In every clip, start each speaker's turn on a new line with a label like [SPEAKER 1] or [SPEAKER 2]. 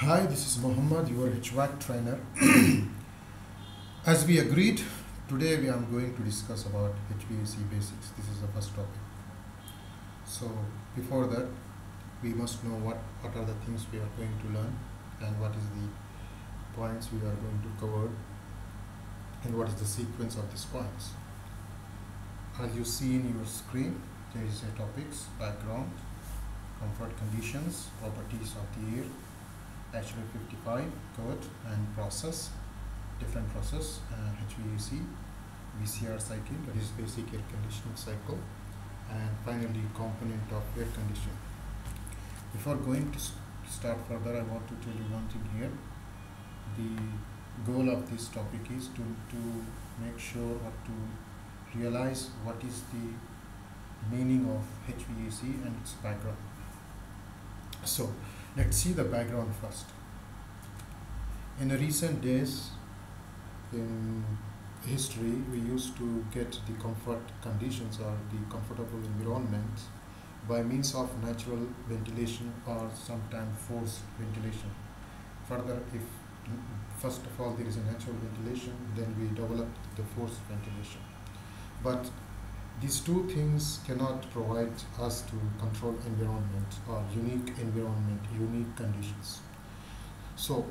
[SPEAKER 1] Hi, this is Muhammad, your HVAC trainer. As we agreed, today we are going to discuss about HVAC basics. This is the first topic. So before that, we must know what, what are the things we are going to learn and what is the points we are going to cover and what is the sequence of these points. As you see in your screen, there is a topics, background, comfort conditions, properties of the air, ASHRAE 55 code and process, different process, uh, HVAC, VCR cycle, that is basic air conditioning cycle, and finally component of air conditioning. Before going to start further, I want to tell you one thing here. The goal of this topic is to, to make sure or to realize what is the meaning of HVAC and its background. So, let's see the background first. In the recent days, in history, we used to get the comfort conditions or the comfortable environment by means of natural ventilation or sometimes forced ventilation. Further, if first of all there is a natural ventilation, then we develop the forced ventilation. But these two things cannot provide us to control environment or unique environment, unique conditions. So,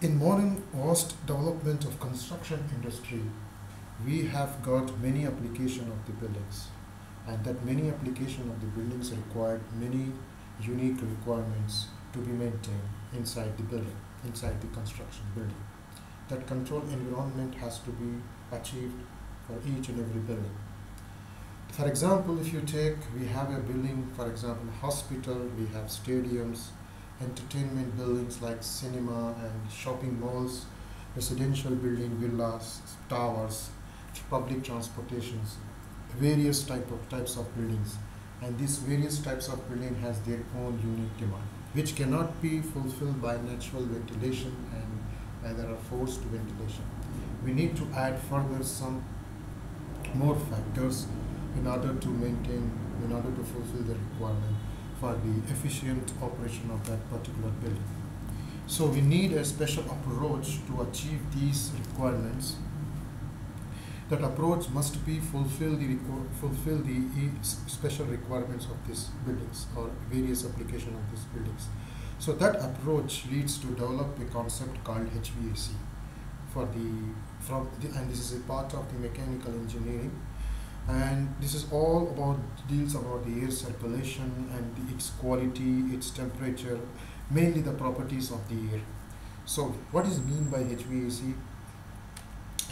[SPEAKER 1] in modern vast development of construction industry, we have got many application of the buildings, and that many application of the buildings required many unique requirements to be maintained inside the building, inside the construction building. That control environment has to be achieved for each and every building. For example, if you take, we have a building, for example, hospital, we have stadiums, entertainment buildings like cinema and shopping malls, residential building, villas, towers, public transportations, various type of types of buildings. And these various types of building has their own unique demand, which cannot be fulfilled by natural ventilation and either a forced ventilation. We need to add further some more factors in order to maintain, in order to fulfill the requirement for the efficient operation of that particular building. So we need a special approach to achieve these requirements. That approach must be fulfill the fulfill the special requirements of these buildings or various application of these buildings. So that approach leads to develop a concept called HVAC for the from the, and this is a part of the mechanical engineering and this is all about deals about the air circulation and the, its quality its temperature mainly the properties of the air. So what is mean by hvac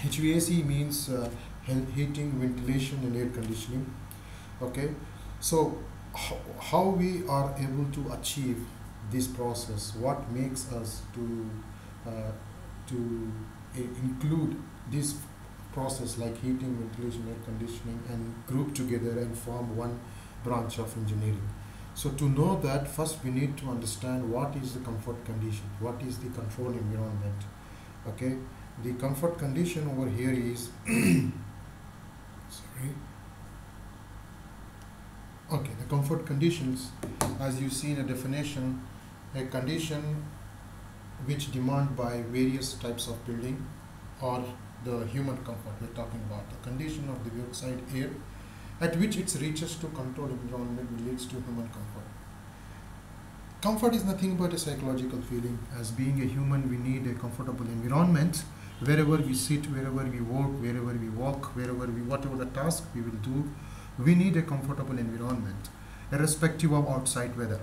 [SPEAKER 1] hvac means uh, heating ventilation and air conditioning. Okay? So how, we are able to achieve this process? What makes us to uh, to uh, include this process like heating, ventilation, air conditioning and group together and form one branch of engineering. So to know that first we need to understand what is the comfort condition, what is the control environment. Okay, the comfort condition over here is sorry. Okay, the comfort conditions, as you see in a definition, a condition which demand by various types of building or the human comfort we're talking about the condition of the outside air at which it reaches to control environment leads to human comfort. Comfort is nothing but a psychological feeling. As being a human we need a comfortable environment. Wherever we sit wherever we work wherever we walk wherever we whatever the task we will do we need a comfortable environment irrespective of outside weather.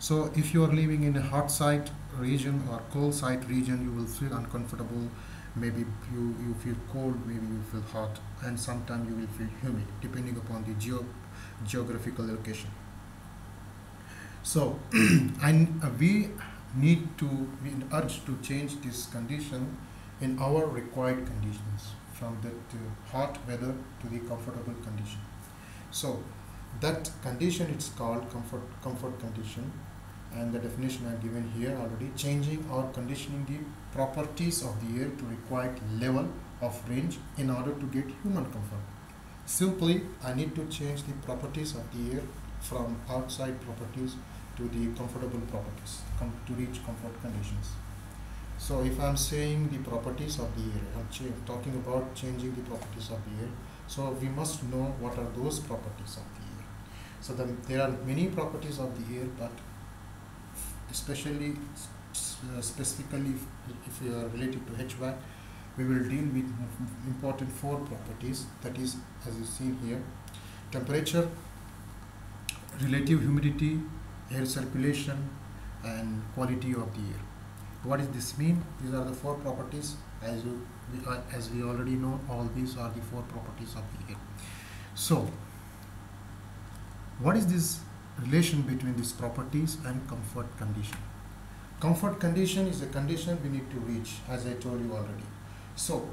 [SPEAKER 1] So if you are living in a hot site region or cold site region you will feel uncomfortable maybe you, you feel cold maybe you feel hot and sometimes you will feel humid depending upon the geo geographical location. So and uh, we need to we urge to change this condition in our required conditions from the hot weather to the comfortable condition. So that condition it's called comfort comfort condition and the definition I've given here already changing or conditioning the properties of the air to required level of range in order to get human comfort simply I need to change the properties of the air from outside properties to the comfortable properties, com- to reach comfort conditions. So if I'm saying the properties of the air, I'm talking about changing the properties of the air. So we must know what are those properties of the air. So the, there are many properties of the air, but especially uh, specifically if, if we are related to HVAC, we will deal with important four properties. That is, as you see here, temperature, relative humidity, air circulation, and quality of the air. What does this mean? These are the four properties. As you, are, as we already know, all these are the four properties of the air. So, what is this relation between these properties and comfort condition? Comfort condition is a condition we need to reach, as I told you already. So,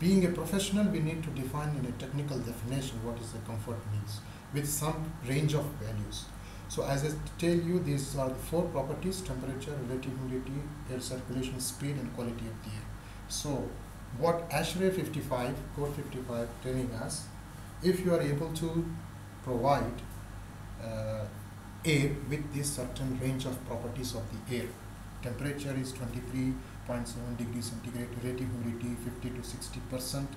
[SPEAKER 1] being a professional, we need to define in a technical definition what is the comfort means with some range of values. So as I tell you, these are the four properties, temperature, relative humidity, air circulation speed and quality of the air. So what ASHRAE 55, code 55 telling us, if you are able to provide Uh, air with this certain range of properties of the air, temperature is 23.7 degrees centigrade, relative humidity 50 to 60 percent,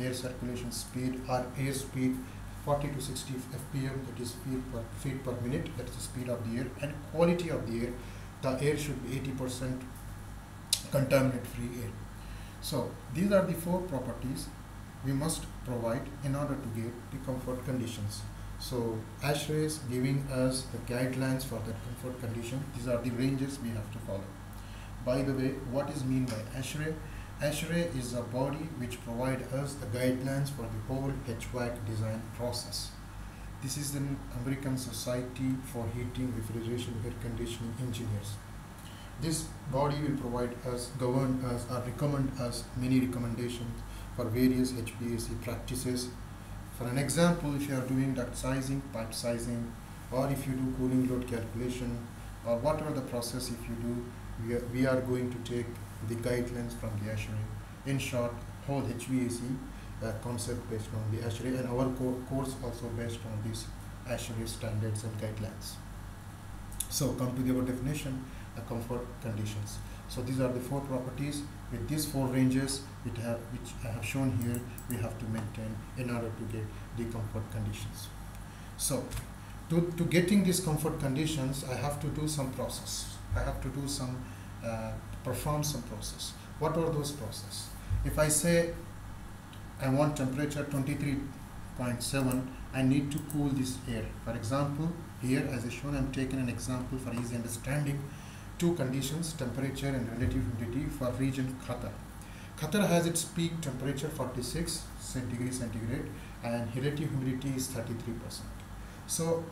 [SPEAKER 1] air circulation speed or air speed 40 to 60 fpm that is feet per feet per minute that is the speed of the air and quality of the air the air should be 80 percent contaminant free air. So these are the four properties we must provide in order to get the comfort conditions so ASHRAE is giving us the guidelines for that comfort condition these are the ranges we have to follow by the way what is mean by ASHRAE ASHRAE is a body which provide us the guidelines for the whole HVAC design process. This is the American Society for Heating, Refrigeration, Air Conditioning Engineers. This body will provide us, govern us, or recommend us many recommendations for various HVAC practices. For an example, if you are doing duct sizing, pipe sizing, or if you do cooling load calculation, or whatever the process if you do, we are, we are going to take the guidelines from the ASHRAE. In short, whole HVAC uh, concept based on the ASHRAE and our co- course also based on these ASHRAE standards and guidelines. So come to the definition, the comfort conditions. So these are the four properties. With these four ranges, which, have, which I have shown here, we have to maintain in order to get the comfort conditions. So to, to getting these comfort conditions, I have to do some process. I have to do some uh, perform some process. What are those process? If I say I want temperature 23.7, I need to cool this air. For example, here as I shown, I'm taking an example for easy understanding. Two conditions, temperature and relative humidity for region Qatar. Qatar has its peak temperature 46 degrees centigrade and relative humidity is 33 percent. So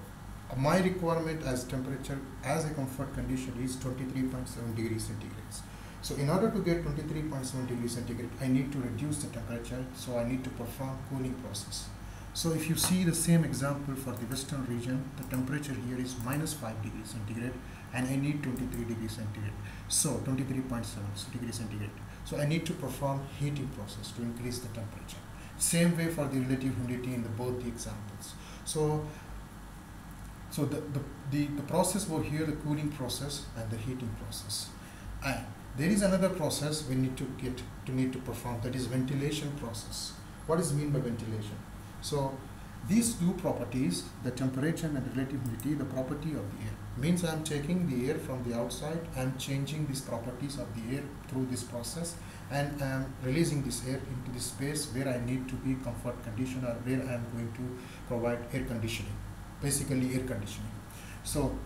[SPEAKER 1] my requirement as temperature as a comfort condition is 23.7 degrees centigrade. So in order to get 23.7 degrees centigrade, I need to reduce the temperature, so I need to perform cooling process. So if you see the same example for the western region, the temperature here is minus 5 degrees centigrade and I need 23 degrees centigrade. So 23.7 degrees centigrade. So I need to perform heating process to increase the temperature. Same way for the relative humidity in the both the examples. So so the, the, the, the process over here, the cooling process and the heating process. And there is another process we need to get to need to perform that is ventilation process. What is mean by ventilation? So these two properties, the temperature and the relative humidity, the property of the air, means I am taking the air from the outside, I am changing these properties of the air through this process and I am releasing this air into the space where I need to be comfort condition or where I am going to provide air conditioning basically air conditioning. So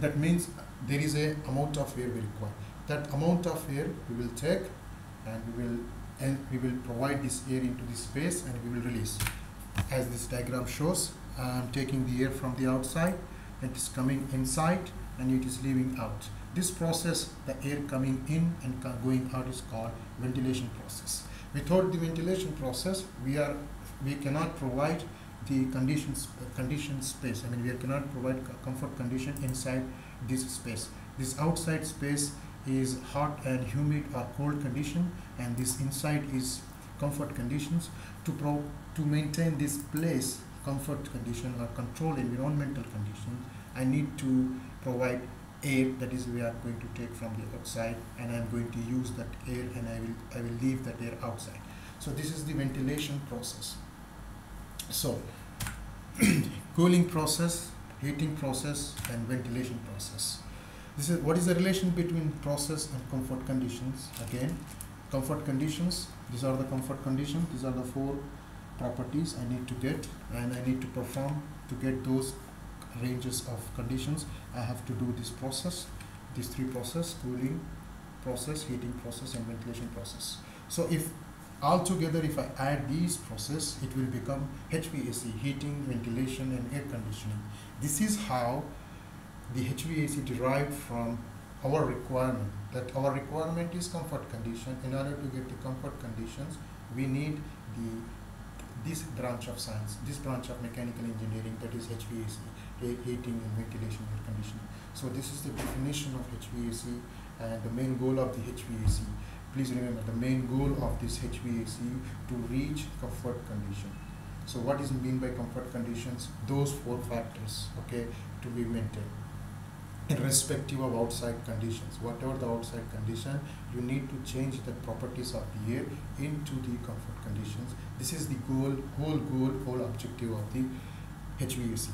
[SPEAKER 1] that means there is a amount of air we require. That amount of air we will take and we will and we will provide this air into the space and we will release. As this diagram shows, I am taking the air from the outside, it is coming inside and it is leaving out. This process, the air coming in and going out is called ventilation process. Without the ventilation process, we are we cannot provide the conditions condition space. I mean, we cannot provide comfort condition inside this space. This outside space is hot and humid or cold condition, and this inside is comfort conditions. To pro to maintain this place comfort condition or control environmental condition, I need to provide air that is we are going to take from the outside and I'm going to use that air and I will I will leave that air outside. So this is the ventilation process. So cooling process, heating process and ventilation process. This is what is the relation between process and comfort conditions again comfort conditions these are the comfort conditions these are the four properties I need to get and I need to perform to get those ranges of conditions. I have to do this process these three process cooling process heating process and ventilation process. So if altogether if I add these process it will become HVAC heating ventilation and air conditioning. This is how the HVAC derived from our requirement that our requirement is comfort condition. In order to get the comfort conditions we need the this branch of science this branch of mechanical engineering that is HVAC heating and ventilation air conditioning. So this is the definition of HVAC and the main goal of the HVAC please remember the main goal of this HVAC to reach comfort condition. So what is mean by comfort conditions? Those four factors okay to be maintained irrespective of outside conditions. Whatever the outside condition you need to change the properties of the air into the comfort conditions. This is the goal whole goal whole objective of the HVAC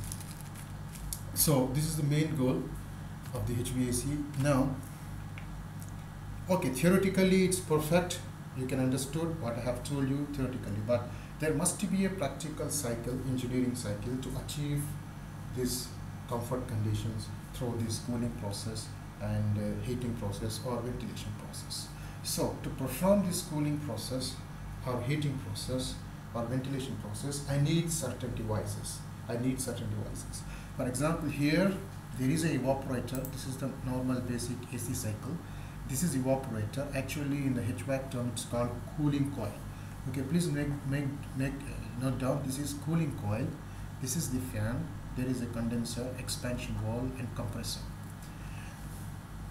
[SPEAKER 1] so this is the main goal of the HVAC now okay theoretically it's perfect. You can understood what I have told you theoretically but there must be a practical cycle engineering cycle to achieve this comfort conditions through this cooling process and uh, heating process or ventilation process. So to perform this cooling process or heating process or ventilation process, I need certain devices. I need certain devices. For example, here there is a evaporator. This is the normal basic AC cycle. This is evaporator. Actually, in the HVAC term, it's called cooling coil. Okay, please make make make uh, note down. This is cooling coil. This is the fan there is a condenser, expansion valve and compressor.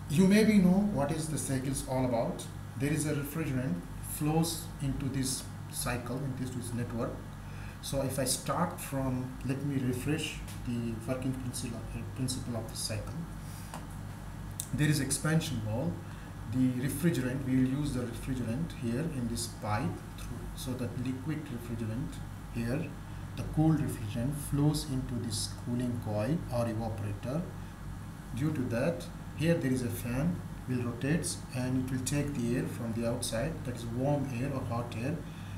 [SPEAKER 1] You maybe know what is the cycles all about. There is a refrigerant flows into this cycle, into this network. So if I start from, let me refresh the working principle, uh, principle of the cycle. There is expansion valve. The refrigerant, we will use the refrigerant here in this pipe through, so that liquid refrigerant here the cooled refrigerant flows into this cooling coil or evaporator. Due to that, here there is a fan will rotates and it will take the air from the outside that is warm air or hot air.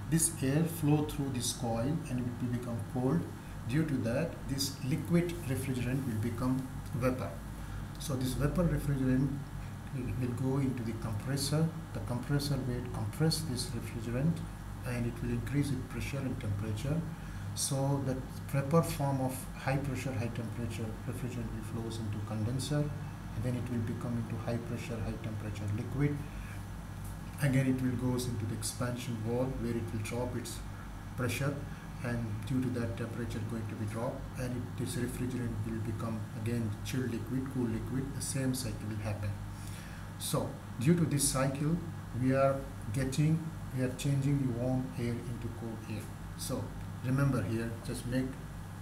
[SPEAKER 1] This air flow through this coil and it will become cold. Due to that, this liquid refrigerant will become vapor. So this vapor refrigerant will go into the compressor. The compressor will compress this refrigerant and it will increase its pressure and temperature so the proper form of high pressure, high temperature refrigerant will flows into condenser and then it will become into high pressure, high temperature liquid. Again it will goes into the expansion valve where it will drop its pressure and due to that temperature going to be dropped and it, this refrigerant will become again chilled liquid, cool liquid, the same cycle will happen. So due to this cycle we are getting, we are changing the warm air into cold air. So remember here just make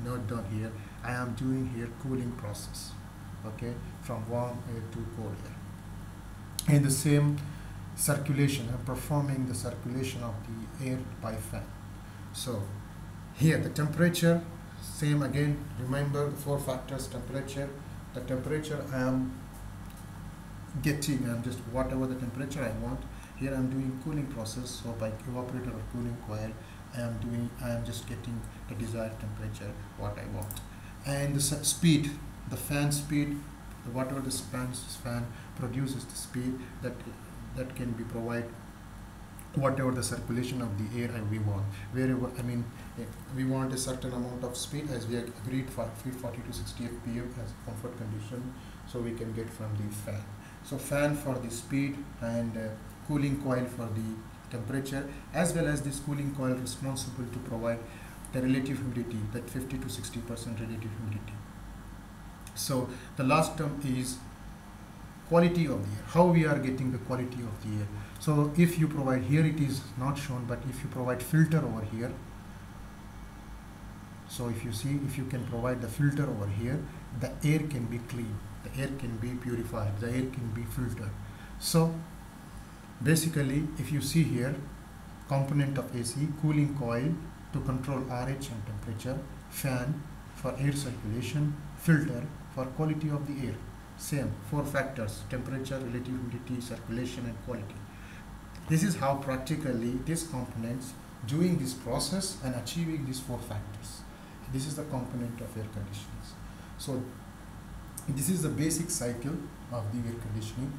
[SPEAKER 1] note down here I am doing here cooling process okay from warm air to cold air. In the same circulation I'm performing the circulation of the air by fan. So here the temperature same again remember four factors temperature. The temperature I am getting I'm just whatever the temperature I want. Here I'm doing cooling process so by evaporator or cooling coil I am doing I am just getting the desired temperature what I want. And the speed the fan speed whatever the fan, fan produces the speed that that can be provided whatever the circulation of the air we want. Wherever I mean eh, we want a certain amount of speed as we agreed for 40 to 60 fpm as comfort condition so we can get from the fan. So fan for the speed and uh, cooling coil for the temperature as well as this cooling coil responsible to provide the relative humidity that 50 to 60 percent relative humidity so the last term is quality of the air how we are getting the quality of the air so if you provide here it is not shown but if you provide filter over here so if you see if you can provide the filter over here the air can be clean, the air can be purified, the air can be filtered. So basically if you see here component of AC, cooling coil to control RH and temperature, fan for air circulation, filter for quality of the air. Same, four factors, temperature, relative humidity, circulation and quality. This is how practically these components doing this process and achieving these four factors. This is the component of air conditioning. So this is the basic cycle of the air conditioning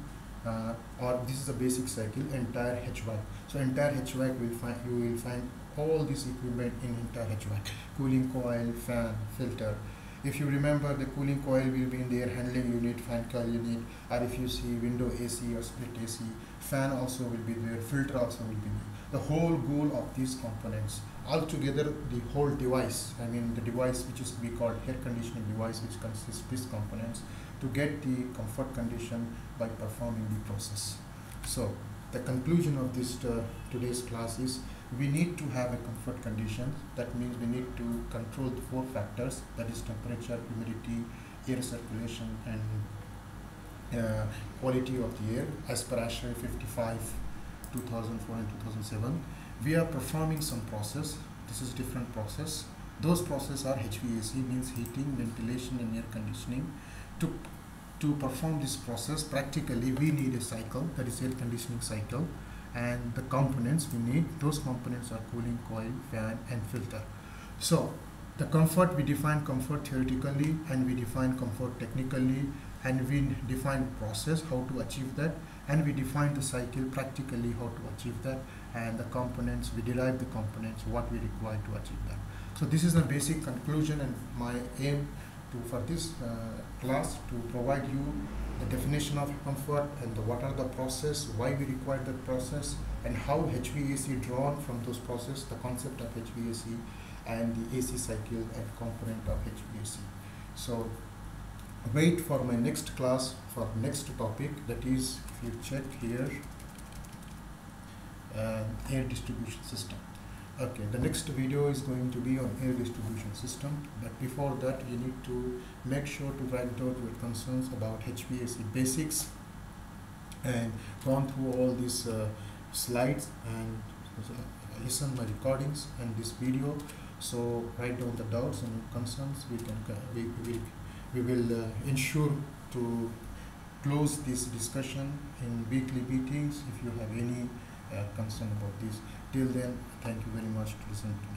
[SPEAKER 1] uh, or this is the basic cycle entire HVAC. So entire HVAC will find you will find all this equipment in entire HVAC cooling coil, fan, filter. If you remember the cooling coil will be in the air handling unit, fan coil unit or if you see window AC or split AC, fan also will be there, filter also will be there. The whole goal of these components altogether the whole device, I mean the device which is to be called air conditioning device which consists these components to get the comfort condition by performing the process. So the conclusion of this uh, today's class is we need to have a comfort condition. That means we need to control the four factors that is temperature humidity air circulation and uh, quality of the air as per ASHRAE 55 2004 and 2007 we are performing some process. This is different process. Those process are HVAC means heating ventilation and air conditioning to to perform this process practically we need a cycle that is air conditioning cycle and the components we need those components are cooling coil fan and filter. So the comfort we define comfort theoretically and we define comfort technically and we define process how to achieve that and we define the cycle practically how to achieve that and the components we derive the components what we require to achieve that. So this is the basic conclusion and my aim to for this uh, class to provide you the definition of comfort and the, what are the process why we require that process and how HVAC drawn from those process the concept of HVAC and the AC cycle and component of HVAC so wait for my next class for next topic that is if you check here uh, air distribution system okay the next video is going to be on air distribution system but before that you need to make sure to write down your concerns about HVAC basics and gone through all these uh, slides and uh, listen my recordings and this video. So write down the doubts and concerns we can we, we, we will uh, ensure to close this discussion in weekly meetings if you have any uh, concern about this till then thank you very much to listen to me